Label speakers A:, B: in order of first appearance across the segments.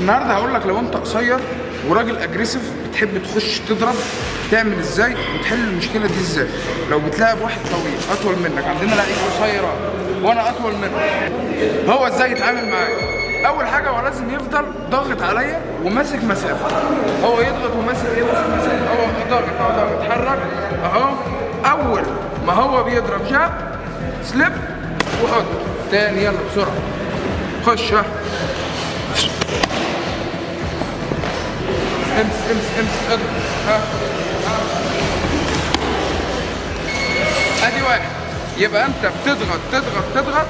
A: النهارده هقول لك لو انت قصير وراجل اجريسيف بتحب تخش تضرب تعمل إزاي وتحل المشكلة دي إزاي؟ لو بتلاعب واحد طويل أطول منك. عندنا لعيب قصير وأنا أطول منه هو إزاي يتعامل معايا؟ أول حاجة هو لازم يفضل ضاغط عليا وماسك مسافة. هو يضغط وماسك إيه؟ ماسك مسافة. هو ضاغط اهو ضاغط. اتحرك. أهو. أول ما هو بيضرب جاب سليب وحط. تاني يلا بسرعة. خش. ها امسك امسك امسك اضرب ها. ادي واحد. يبقى انت بتضغط تضغط تضغط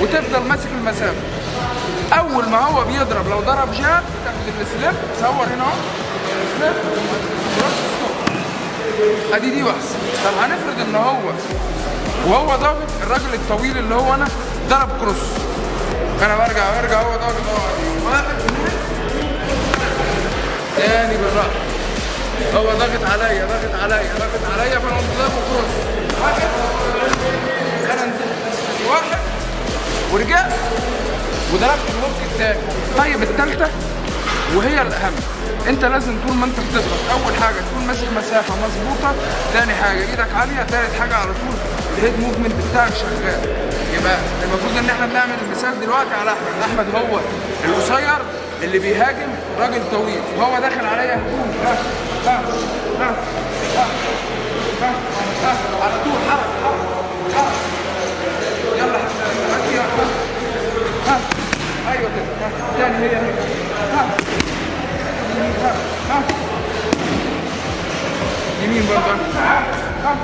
A: وتفضل ماسك المسافة. اول ما هو بيضرب لو ضرب جاب تاخد السليب صور هنا اهو. سليب. ادي دي واحدة. طب هنفرض ان هو وهو ضاغط الراجل الطويل اللي هو أنا ضرب كروس. أنا برجع برجع هو ضاغط تاني بالراحه هو ضاغط عليا ضاغط عليا ضاغط عليا فأنا قمت ضاغط كروس واحد. أنا نزلت واحد. ورجعت وضربت الهوك التاني. طيب التالتة؟ وهي الأهم. أنت لازم طول ما أنت بتضغط أول حاجة تكون ماسك مسافة مظبوطة. تاني حاجة إيدك عالية تالت حاجة على طول الهيد موفمنت بتاعك شغال. يبقى المفروض إن إحنا بنعمل المثال دلوقتي على أحمد. أحمد هو القصير اللي بيهاجم راجل طويل. وهو داخل عليا. هجوم ها ها ها ها ها على طول حرك حرك يلا. حسن يا ها. أيوه كده. تاني هي هي. ها. ها. ها. يمين برضه. ها. ها.